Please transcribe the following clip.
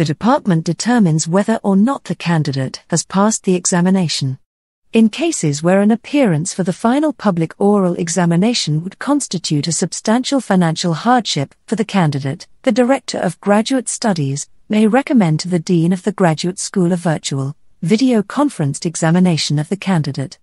the department determines whether or not the candidate has passed the examination. In cases where an appearance for the final public oral examination would constitute a substantial financial hardship for the candidate, the Director of Graduate Studies may recommend to the Dean of the Graduate School a virtual, video conferenced examination of the candidate.